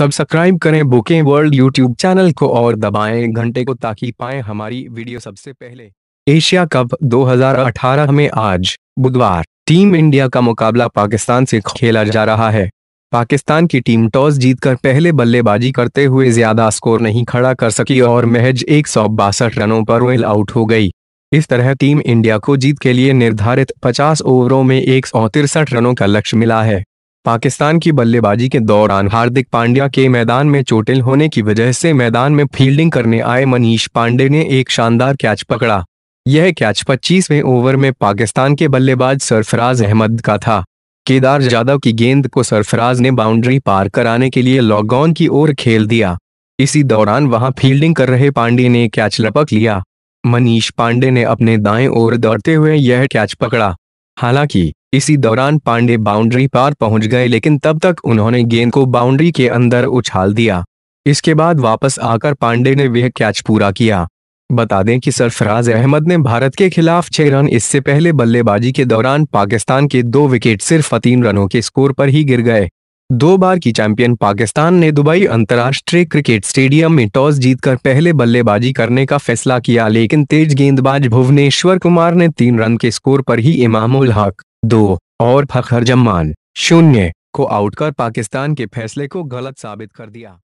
Subscribe करें bouquet world YouTube channel को और दबाएँ घंटे को ताकि पाएँ हमारी वीडियो सबसे पहले। एशिया कप 2018 में आज, बुधवार, टीम इंडिया का मुकाबला पाकिस्तान से खेला जा रहा है। पाकिस्तान की टीम टॉस जीतकर पहले बल्लेबाजी करते हुए ज़्यादा स्कोर नहीं खड़ा कर सकी और महज एक सौ बासठ रनों पर वेल आउट हो गई। इस तरह टीम इंडिया को जीत के लिए निर्धारित 50 ओवरों में एक रनों का लक्ष्य मिला है। पाकिस्तान की बल्लेबाजी के दौरान हार्दिक पांड्या के मैदान में चोटिल होने की वजह से मैदान में फील्डिंग करने आए मनीष पांडे ने एक शानदार कैच पकड़ा। यह कैच 25वें ओवर में पाकिस्तान के बल्लेबाज सरफराज अहमद का था। केदार जाधव की गेंद को सरफराज ने बाउंड्री पार कराने के लिए ऑन की ओर खेल दिया। इसी दौरान वहाँ फील्डिंग कर रहे पांडे ने कैच लपक लिया। मनीष पांडे ने अपने दाएँ ओर दौड़ते हुए यह कैच पकड़ा। हालाँकि इसी दौरान पांडे बाउंड्री पार पहुँच गए, लेकिन तब तक उन्होंने गेंद को बाउंड्री के अंदर उछाल दिया। इसके बाद वापस आकर पांडे ने वह कैच पूरा किया। बता दें कि सरफराज अहमद ने भारत के खिलाफ छह रन, इससे पहले बल्लेबाजी के दौरान पाकिस्तान के दो विकेट सिर्फ़ तीन रनों के स्कोर पर ही गिर गए। दो बार की चैंपियन पाकिस्तान ने दुबई अंतर्राष्ट्रीय क्रिकेट स्टेडियम में टॉस जीतकर पहले बल्लेबाजी करने का फैसला किया, लेकिन तेज गेंदबाज भुवनेश्वर कुमार ने तीन रन के स्कोर पर ही इमामुल हक दो, और फखर जमान शून्य, को आउट कर पाकिस्तान के फैसले को गलत साबित कर दिया।